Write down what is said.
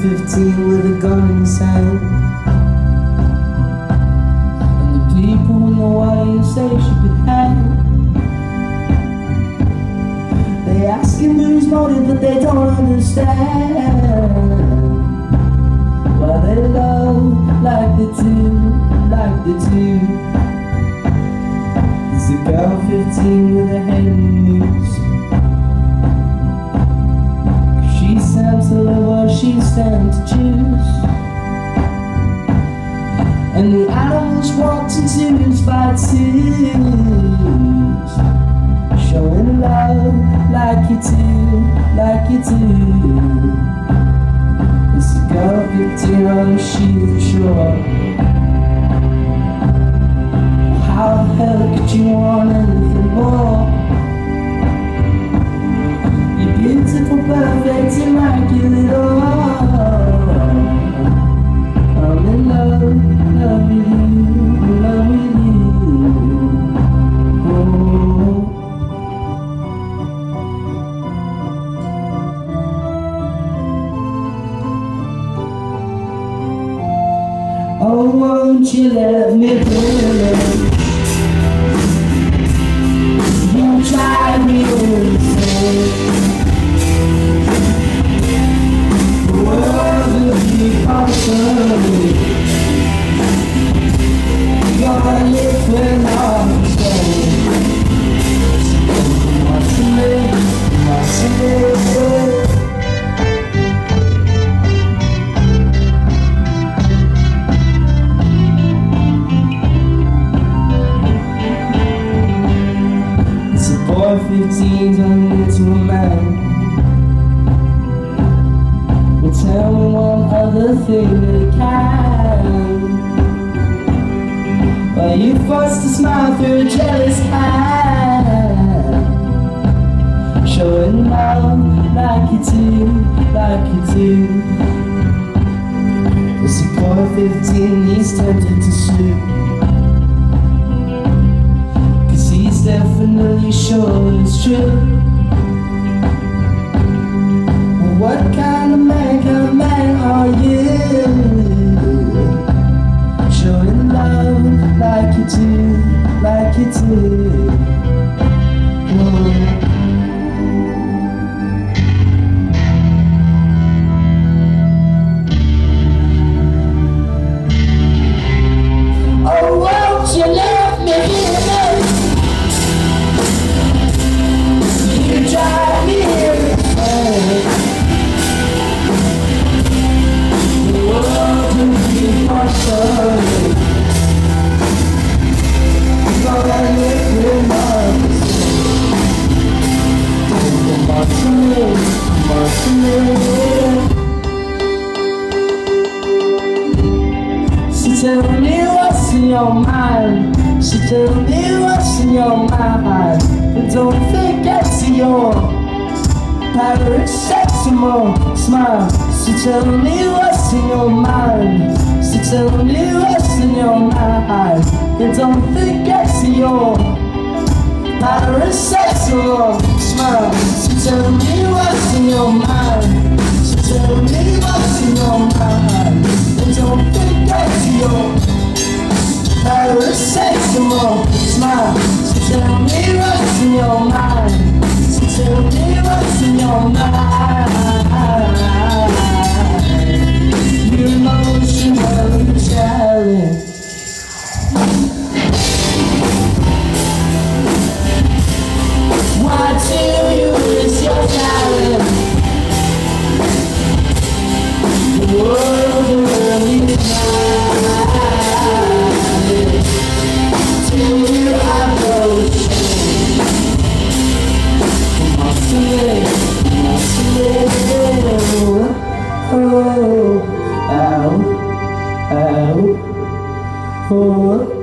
15 with a gun in his hand. And the people know why you say should be hanged. They ask him whose motive, but they don't understand. Why they love like they do, like they do. There's a girl 15 with a in love what she stands to choose. And the animals walked in twos by twos. Showing love like you do, like you do. It's a girl 15 on the sheet. How the hell could you want anything more? You're beautiful, perfect, immaculate, Oh, won't you let me feel boy 15 turning into a. Well, tell me one other thing that can. Why you forced to smile through a jealous hand. Showing love like you do, like you do. A boy 15, he's tempted to shoot. He's definitely sure it's true. What kind Tell me what's in your mind. So tell me what's in your mind. But don't forget to your paracetamol smile. So tell me what's in your mind. So tell me what's in your mind. And don't forget to your paracetamol smile. So tell me what's in your mind. So tell me what's in your mind. Oh, ow, ow, oh.